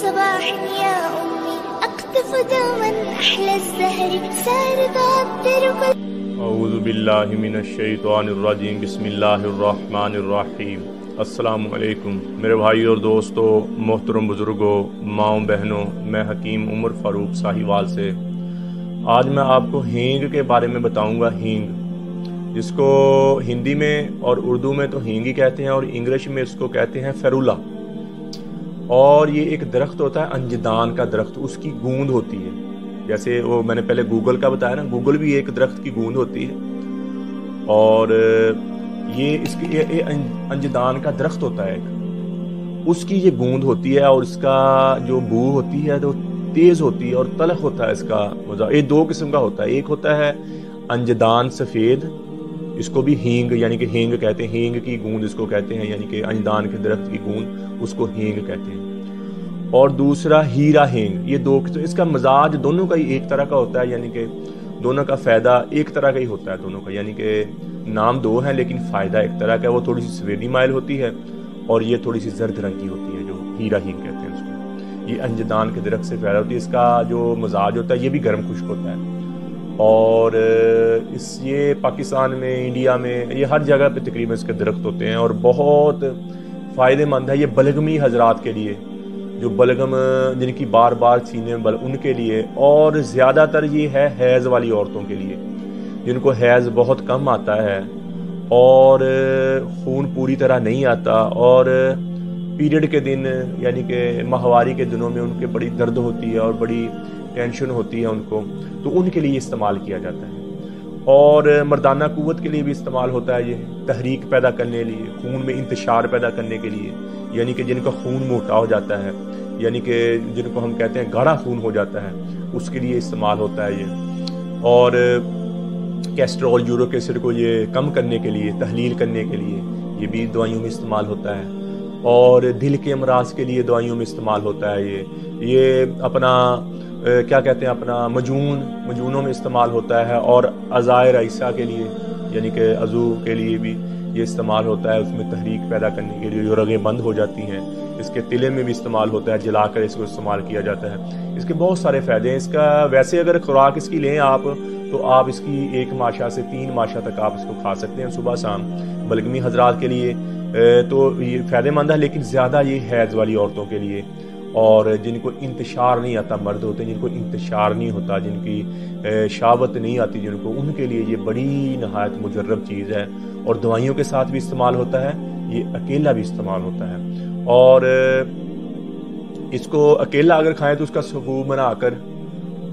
صباح يا أمي أقطف دوما أحلى الزهر سارد عبر كل اعوذ باللہ من الشیطان الرجیم بسم اللہ الرحمن الرحیم السلام علیکم میرے بھائی اور دوستو، محترم بزرگوں ماؤں بہنوں، میں حکیم عمر فاروق ساہیوال سے۔ آج میں آپ کو ہینگ کے بارے میں بتاؤں گا، ہینگ۔ جس کو ہندی میں اور اردو میں تو ہینگ ہی کہتے ہیں اور انگلش میں اس کو کہتے ہیں فیرولا۔ اور یہ ایک درخت ہوتا ہے، انجدان کا درخت، اس کی گوند ہوتی ہے۔ جیسے وہ میں نے پہلے گوگل کا بتایا نا، گوگل بھی ایک درخت کی گوند ہوتی ہے۔ اور یہ اس کی، یہ انجدان کا درخت ہوتا ہے ایک۔ اس کی یہ گوند ہوتی ہے اور اس کا جو بو ہوتی ہے تو تیز ہوتی ہے اور تلخ ہوتا ہے اس کا یہ دو قسم کا ہوتا ہے۔ ایک ہوتا ہے انجدان سفید اس کو بھی ہینگ یعنی کہ ہینگ کہتے ہیں، ہینگ کی گوند اس کو کہتے ہیں یعنی کہ انجدان کے درخت کی گوند اس کو ہینگ کہتے ہیں۔ اور دوسرا ہیرا ہینگ، یہ دو، اس کا مزاج دونوں کا ہی ایک طرح کا ہوتا ہے یعنی کہ دونوں کا فائدہ ایک طرح کا ہی ہوتا ہے دونوں کا یعنی کہ نام دو ہیں لیکن فائدہ ایک طرح کا ہے، وہ تھوڑی سی سویدی مائل ہوتی ہے اور یہ تھوڑی سی زرد رنگ کی ہوتی ہے، جو ہیرا ہینگ کہتے ہیں اس کو۔ یہ انجدان کے درخت سے پیدا ہوتی ہے، اس کا جو مزاج ہوتا ہے، یہ بھی گرم خشک ہوتا ہے۔ اور اس یہ پاکستان میں، انڈیا میں، یہ ہر جگہ پہ تقریباً اس کے درخت ہوتے ہیں اور بہت فائدہ مند ہے یہ بلغمی حضرات کے لیے، جو بلغم جن کی بار بار سینے بل، ان کے لیے اور زیادہ تر یہ ہے حیض والی عورتوں کے لیے، جن کو حیض بہت کم آتا ہے اور خون پوری طرح نہیں آتا اور پیریڈ کے دن یعنی کہ ماہواری کے دنوں میں ان کے بڑی درد ہوتی ہے اور بڑی ٹینشن ہوتی ہے ان کو، تو ان کے لیے استعمال کیا جاتا ہے۔ اور مردانہ قوت کے لیے بھی استعمال ہوتا ہے یہ تحریک پیدا کرنے لیے، خون میں انتشار پیدا کرنے کے لیے۔ یعنی کہ جن کا خون موٹا ہو جاتا ہے یعنی کہ جن کو ہم کہتے ہیں گاڑھا خون ہو جاتا ہے، اس کے لیے استعمال ہوتا ہے یہ۔ اور کیسٹرول یورک ایسڈ کو یہ کم کرنے کے لیے، تحلیل کرنے کے لیے یہ بھی دوائیوں میں استعمال ہوتا ہے۔ اور دل کے امراض کے لیے دوائیوں میں استعمال ہوتا ہے یہ۔ یہ اپنا کیا کہتے ہیں، اپنا مجون مجونوں میں استعمال ہوتا ہے اور عزائر عیسیٰ کے لیے یعنی کہ عضو کے لیے بھی یہ استعمال ہوتا ہے۔ اس میں تحریک پیدا کرنے کے لیے جو رگیں بند ہو جاتی ہیں، اس کے تلے میں بھی استعمال ہوتا ہے، جلا کر اس کو استعمال کیا جاتا ہے۔ اس کے بہت سارے فائدے ہیں۔ اس کا ویسے اگر خوراک اس کی لیں آپ، تو آپ اس کی ایک ماشا سے تین ماشا تک آپ اس کو کھا سکتے ہیں صبح شام۔ بلگمی حضرات کے لیے تو یہ فائدہ مند ہے، لیکن زیادہ یہ حیض والی عورتوں کے لیے۔ اور جن کو انتشار نہیں آتا، مرد ہوتے ہیں، جن کو انتشار نہیں ہوتا، جن کی شابت نہیں آتی، جن کو، ان کے لیے یہ بڑی نہایت مجرب چیز ہے۔ اور دوائیوں کے ساتھ بھی استعمال ہوتا ہے، یہ اکیلا بھی استعمال ہوتا ہے۔ اور اس کو اکیلا اگر کھائیں تو اس کا سبو بنا کر،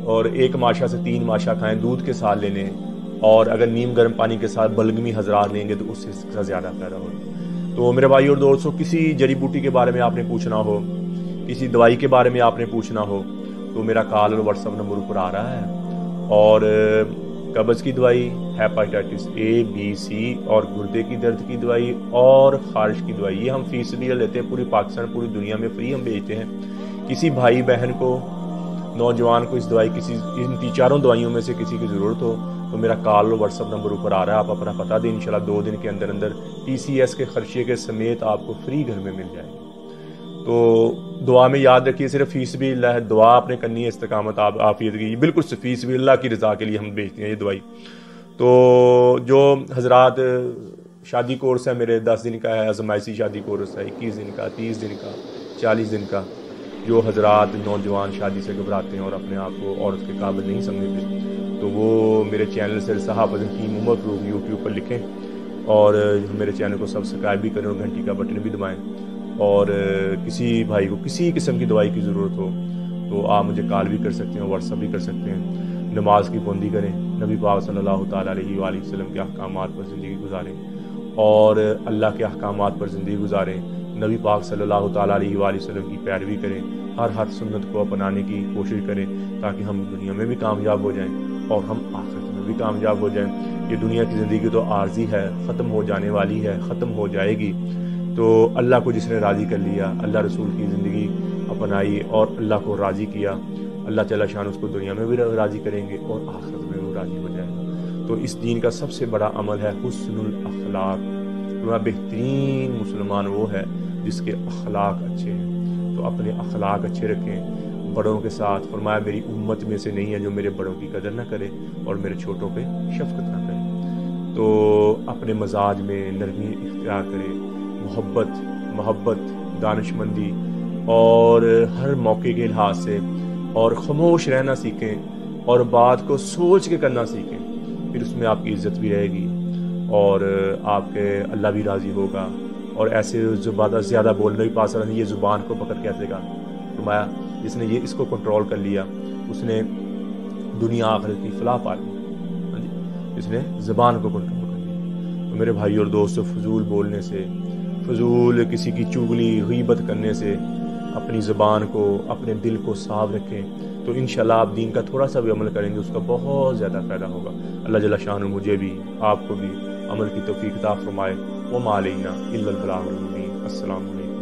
اور ایک ماشا سے تین ماشا کھائیں دودھ کے ساتھ لینے۔ اور اگر نیم گرم پانی کے ساتھ بلگمی حضرات لیں گے تو اس سے زیادہ پیدا ہو تو میرے بھائی اور دوستوں کسی جڑی بوٹی کے بارے میں آپ نے پوچھنا ہو، کسی دوائی کے بارے میں آپ نے پوچھنا ہو، تو میرا کال اور واٹس اپ نمبر اوپر آ رہا ہے۔ اور، قبض کی دوائی، ہیپاٹائٹس اے بی سی اور گردے کی درد کی دوائی اور خارش کی دوائی، یہ ہم فیصدی لیتے ہیں پوری پاکستان، پوری دنیا میں فری ہم بھیجتے ہیں۔ کسی بھائی بہن کو، نوجوان کو اس دوائی، کسی، ان تین چاروں دوائیوں میں سے کسی کی ضرورت ہو تو میرا کال اور واٹس اپ نمبر اوپر آ رہا ہے، آپ اپنا پتا دیں، انشاءاللہ دو دن کے اندر اندر ٹی سی ایس کے خرچے کے سمیت آپ کو فری گھر میں مل جائے گا تو دعا میں یاد رکھیے، صرف فیس بھی اللہ ہے دعا آپ نے کرنی ہے، استقامت آپ آفیت کی بالکل فیس بھی اللہ کی رضا کے لیے ہم بھیجتے ہیں یہ دوائی تو جو حضرات، شادی کورس ہے میرے، دس دن کا ہے ازمائشی شادی کورس ہے، اکیس دن کا، تیس دن کا، چالیس دن کا، جو حضرات نوجوان شادی سے گھبراتے ہیں اور اپنے آپ کو عورت کے قابل نہیں سمجھتے۔ تو وہ میرے چینل سے صحاب حکیم عمر فروغ یوٹیوب پر لکھیں اور میرے چینل کو سبسکرائب بھی کریں اور گھنٹی کا بٹن بھی دبائیں اور کسی بھائی کو کسی قسم کی دوائی کی ضرورت ہو تو آپ مجھے کال بھی کر سکتے ہیں واٹس اپ بھی کر سکتے ہیں نماز کی پابندی کریں نبی پاک صلی اللہ تعالیٰ علیہ وآلہ وسلم کے احکامات پر زندگی گزاریں اور اللہ کے احکامات پر زندگی گزاریں نبی پاک صلی اللہ تعالیٰ علیہ وآلہ وسلم کی پیروی کریں ہر ہر سنت کو اپنانے کی کوشش کریں تاکہ ہم دنیا میں بھی کامیاب ہو جائیں اور ہم آخرت میں بھی کامیاب ہو جائیں۔ یہ دنیا کی زندگی تو عارضی ہے، ختم ہو جانے والی ہے، ختم ہو جائے گی۔ تو اللہ کو جس نے راضی کر لیا، اللہ رسول کی زندگی اپنائی اور اللہ کو راضی کیا۔ اللہ تعالیٰ شان اس کو دنیا میں بھی راضی کریں گے اور آخرت میں وہ راضی ہو جائے گا تو اس دین کا سب سے بڑا عمل ہے حسن الاخلاق۔ بہترین مسلمان وہ ہے جس کے اخلاق اچھے ہیں۔ تو تو اپنے اخلاق اچھے رکھیں۔ بڑوں کے ساتھ فرمایا میری امت میں سے نہیں ہے جو میرے بڑوں کی قدر نہ کرے اور میرے چھوٹوں پہ شفقت نہ کرے۔ تو اپنے مزاج میں نرمی اختیار کرے، محبت محبت دانش مندی اور ہر موقع کے لحاظ سے اور خاموش رہنا سیکھیں اور بات کو سوچ کے کرنا سیکھیں، پھر اس میں آپ کی عزت بھی رہے گی اور آپ کے اللہ بھی راضی ہوگا۔ اور ایسے زبان زیادہ بولنا بھی پاس رہا یہ زبان کو پکڑ کے گا فرمایا جس نے یہ اس کو کنٹرول کر لیا، اس نے دنیا آخرت کی فلاح پا لی۔ ہاں جی اس نے زبان کو کنٹرول کر لیا۔ تو میرے بھائی اور دوست فضول بولنے سے، فضول کسی کی چگلی، غیبت کرنے سے اپنی زبان کو، اپنے دل کو صاف رکھیں۔ تو انشاءاللہ آپ دین کا تھوڑا سا بھی عمل کریں گے، اس کا بہت زیادہ فائدہ ہوگا۔ اللہ جل شاہ مجھے بھی، آپ کو بھی عمل کی توفیق عطا فرمائے۔ وہ مالینا البلاغ السلام علیکم۔